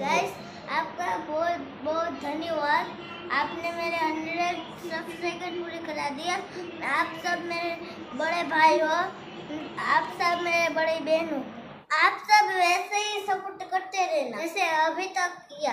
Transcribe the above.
Guys आपका बहुत बहुत धन्यवाद। आपने मेरे हंड्रेड सब्सक्राइबर पूरे करा दिया। आप सब मेरे बड़े भाई हो। आप सब मेरे बड़ी बहन हो। आप सब वैसे ही सपोर्ट करते रहना। जैसे अभी तक किया।